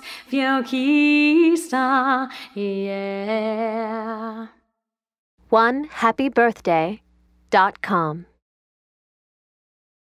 cumpleaños, Fiesta. Yeah. One happy birthday dot com.